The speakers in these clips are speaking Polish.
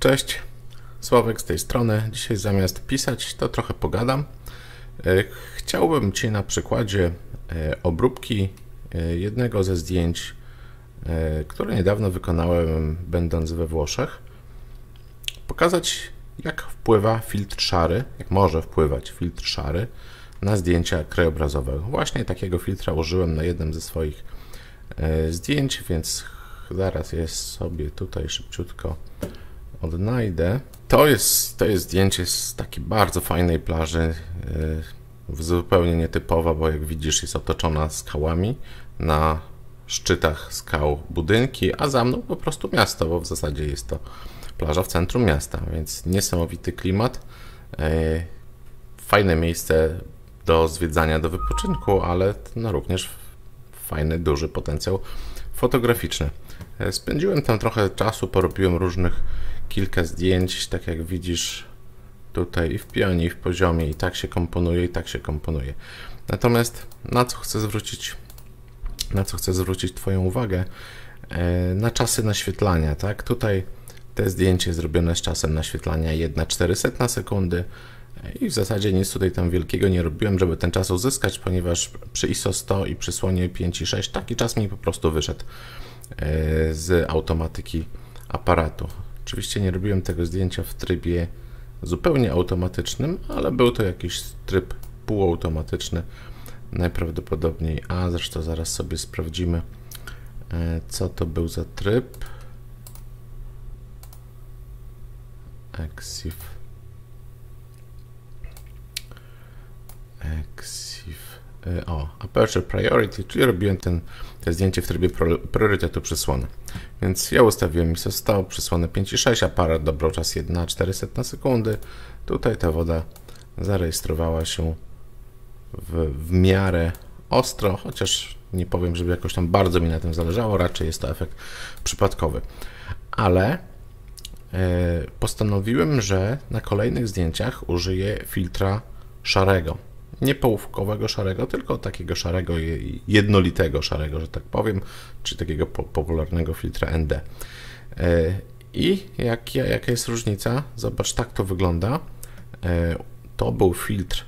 Cześć, Sławek z tej strony. Dzisiaj zamiast pisać, to trochę pogadam. E, chciałbym Ci na przykładzie e, obróbki e, jednego ze zdjęć, które niedawno wykonałem, będąc we Włoszech, pokazać, jak wpływa filtr szary, jak może wpływać filtr szary na zdjęcia krajobrazowe. Właśnie takiego filtra użyłem na jednym ze swoich zdjęć, więc zaraz je sobie tutaj szybciutko odnajdę. To jest, to jest zdjęcie z takiej bardzo fajnej plaży, yy, zupełnie nietypowa, bo jak widzisz jest otoczona skałami, na szczytach skał budynki, a za mną po prostu miasto, bo w zasadzie jest to plaża w centrum miasta, więc niesamowity klimat. Yy, fajne miejsce do zwiedzania, do wypoczynku, ale no również fajny, duży potencjał fotograficzny. Yy, spędziłem tam trochę czasu, porobiłem różnych kilka zdjęć, tak jak widzisz tutaj i w pionie, i w poziomie, i tak się komponuje, i tak się komponuje. Natomiast na co chcę zwrócić, na co chcę zwrócić Twoją uwagę, e, na czasy naświetlania, tak? Tutaj te zdjęcie zrobione z czasem naświetlania 1,4 na sekundy i w zasadzie nic tutaj tam wielkiego nie robiłem, żeby ten czas uzyskać, ponieważ przy ISO 100 i przy słonie 5,6 taki czas mi po prostu wyszedł e, z automatyki aparatu. Oczywiście nie robiłem tego zdjęcia w trybie zupełnie automatycznym, ale był to jakiś tryb półautomatyczny najprawdopodobniej. A zresztą zaraz sobie sprawdzimy, e, co to był za tryb. Exif. Exif. E, o, Aperture Priority, czyli robiłem ten, to zdjęcie w trybie priorytetu przysłony. Więc ja ustawiłem ISO 100, przysłonę 5,6, aparat dobrał czas 1,4 na sekundy. Tutaj ta woda zarejestrowała się w, w miarę ostro, chociaż nie powiem, żeby jakoś tam bardzo mi na tym zależało, raczej jest to efekt przypadkowy. Ale e, postanowiłem, że na kolejnych zdjęciach użyję filtra szarego nie połówkowego szarego, tylko takiego szarego, jednolitego szarego, że tak powiem, czy takiego popularnego filtra ND. E, I jak, jaka jest różnica? Zobacz, tak to wygląda. E, to był filtr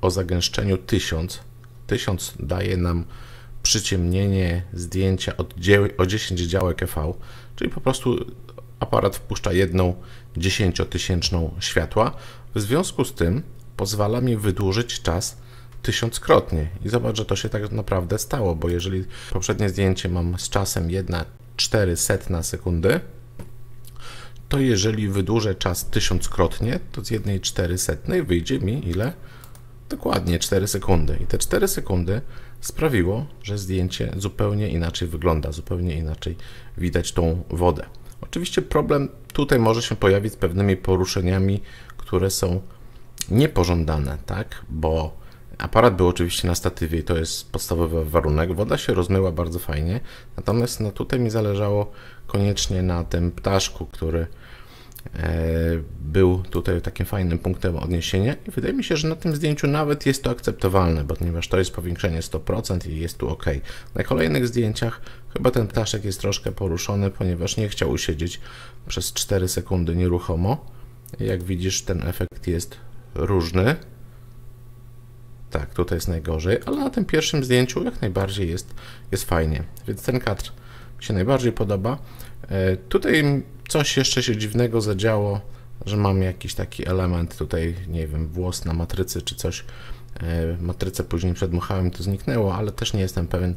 o zagęszczeniu 1000. 1000 daje nam przyciemnienie zdjęcia o 10 działek EV, czyli po prostu aparat wpuszcza jedną dziesięciotysięczną światła. W związku z tym pozwala mi wydłużyć czas tysiąckrotnie. I zobacz, że to się tak naprawdę stało, bo jeżeli poprzednie zdjęcie mam z czasem 1,4 na sekundy, to jeżeli wydłużę czas tysiąckrotnie, to z 1,4 wyjdzie mi ile? Dokładnie 4 sekundy. I te 4 sekundy sprawiło, że zdjęcie zupełnie inaczej wygląda, zupełnie inaczej widać tą wodę. Oczywiście problem tutaj może się pojawić z pewnymi poruszeniami, które są niepożądane, tak? Bo aparat był oczywiście na statywie i to jest podstawowy warunek. Woda się rozmyła bardzo fajnie, natomiast no, tutaj mi zależało koniecznie na tym ptaszku, który e, był tutaj takim fajnym punktem odniesienia i wydaje mi się, że na tym zdjęciu nawet jest to akceptowalne, ponieważ to jest powiększenie 100% i jest tu ok. Na kolejnych zdjęciach chyba ten ptaszek jest troszkę poruszony, ponieważ nie chciał usiedzieć przez 4 sekundy nieruchomo. Jak widzisz, ten efekt jest różny. Tak, tutaj jest najgorzej, ale na tym pierwszym zdjęciu jak najbardziej jest, jest fajnie. Więc ten kadr mi się najbardziej podoba. E, tutaj coś jeszcze się dziwnego zadziało, że mam jakiś taki element tutaj, nie wiem, włos na matrycy czy coś. E, matrycę później przedmuchałem, to zniknęło, ale też nie jestem pewien,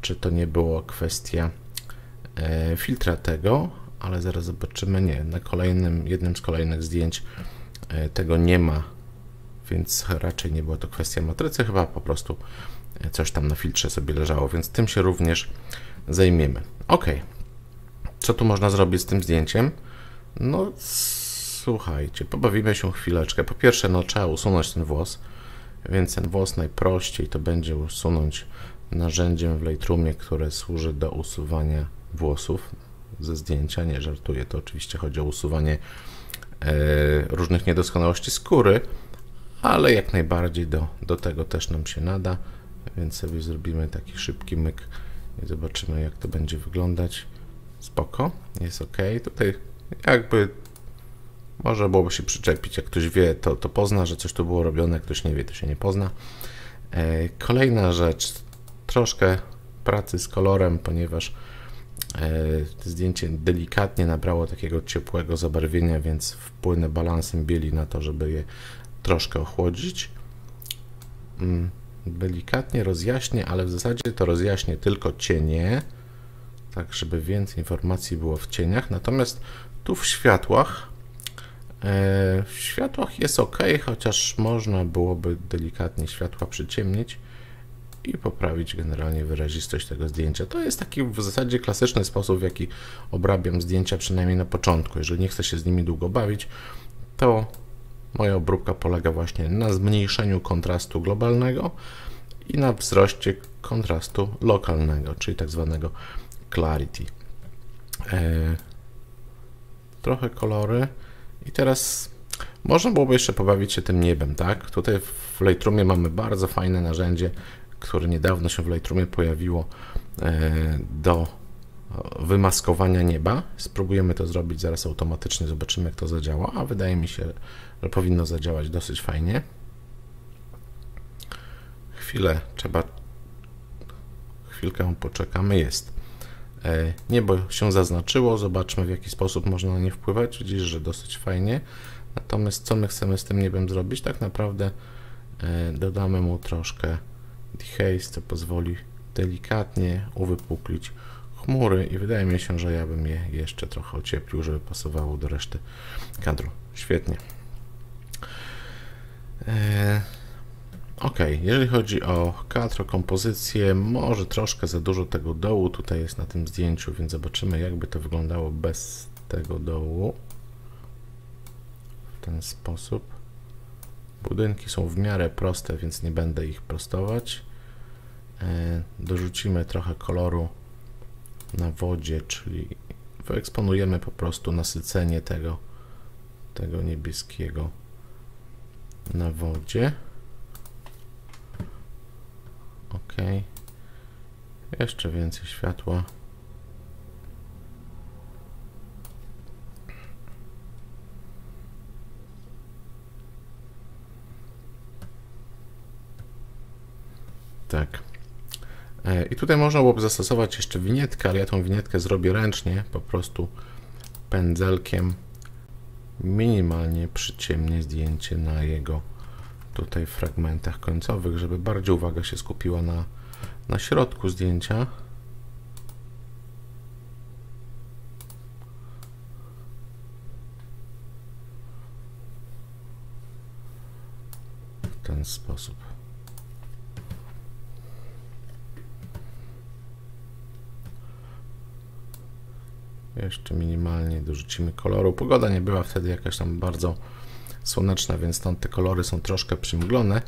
czy to nie było kwestia e, filtra tego, ale zaraz zobaczymy. Nie, na kolejnym, jednym z kolejnych zdjęć tego nie ma, więc raczej nie była to kwestia matrycy, chyba po prostu e, coś tam na filtrze sobie leżało, więc tym się również zajmiemy. Ok, co tu można zrobić z tym zdjęciem? No, słuchajcie, pobawimy się chwileczkę. Po pierwsze, no, trzeba usunąć ten włos, więc ten włos najprościej to będzie usunąć narzędziem w Lightroomie, które służy do usuwania włosów ze zdjęcia. Nie żartuję, to oczywiście chodzi o usuwanie E, różnych niedoskonałości skóry, ale jak najbardziej do, do tego też nam się nada, więc sobie zrobimy taki szybki myk i zobaczymy jak to będzie wyglądać. Spoko, jest ok. Tutaj jakby Może byłoby się przyczepić, jak ktoś wie, to, to pozna, że coś tu było robione, jak ktoś nie wie, to się nie pozna. E, kolejna rzecz, troszkę pracy z kolorem, ponieważ e, zdjęcie delikatnie nabrało takiego ciepłego zabarwienia, więc wpłynę balansem bieli na to, żeby je troszkę ochłodzić. Mm, delikatnie rozjaśnię, ale w zasadzie to rozjaśnię tylko cienie, tak żeby więcej informacji było w cieniach. Natomiast tu w światłach e, w światłach jest ok, chociaż można byłoby delikatnie światła przyciemnić i poprawić generalnie wyrazistość tego zdjęcia. To jest taki w zasadzie klasyczny sposób, w jaki obrabiam zdjęcia, przynajmniej na początku. Jeżeli nie chcę się z nimi długo bawić, to moja obróbka polega właśnie na zmniejszeniu kontrastu globalnego i na wzroście kontrastu lokalnego, czyli tak zwanego clarity. E, trochę kolory i teraz można byłoby jeszcze pobawić się tym niebem, tak? Tutaj w Lightroomie mamy bardzo fajne narzędzie, które niedawno się w Lightroomie pojawiło e, do wymaskowania nieba. Spróbujemy to zrobić zaraz automatycznie, zobaczymy jak to zadziała, a wydaje mi się, że powinno zadziałać dosyć fajnie. Chwilę trzeba, chwilkę poczekamy, jest. E, niebo się zaznaczyło, zobaczmy w jaki sposób można na nie wpływać, widzisz, że dosyć fajnie. Natomiast co my chcemy z tym niebem zrobić? Tak naprawdę e, dodamy mu troszkę dehaze, co pozwoli delikatnie uwypuklić chmury i wydaje mi się, że ja bym je jeszcze trochę ocieplił, żeby pasowało do reszty kadru. Świetnie. E, ok, jeżeli chodzi o kadr, o kompozycję, może troszkę za dużo tego dołu tutaj jest na tym zdjęciu, więc zobaczymy jakby to wyglądało bez tego dołu. W ten sposób. Budynki są w miarę proste, więc nie będę ich prostować. E, dorzucimy trochę koloru na wodzie, czyli wyeksponujemy po prostu nasycenie tego, tego niebieskiego na wodzie. Ok. Jeszcze więcej światła. Tak. E, I tutaj można byłoby zastosować jeszcze winietkę, ale ja tą winietkę zrobię ręcznie, po prostu pędzelkiem minimalnie przyciemnię zdjęcie na jego tutaj fragmentach końcowych, żeby bardziej uwaga się skupiła na, na środku zdjęcia. W ten sposób. Jeszcze minimalnie dorzucimy koloru. Pogoda nie była wtedy jakaś tam bardzo słoneczna, więc stąd te kolory są troszkę przymglone,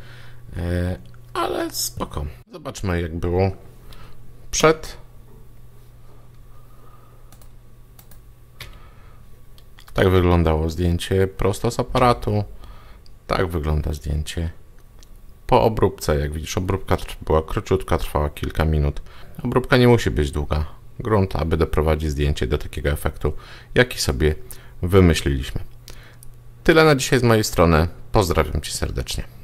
e, ale spoko. Zobaczmy jak było przed. Tak wyglądało zdjęcie prosto z aparatu. Tak wygląda zdjęcie po obróbce. Jak widzisz, obróbka była króciutka, trwała kilka minut. Obróbka nie musi być długa grunt, aby doprowadzić zdjęcie do takiego efektu, jaki sobie wymyśliliśmy. Tyle na dzisiaj z mojej strony. Pozdrawiam Cię serdecznie.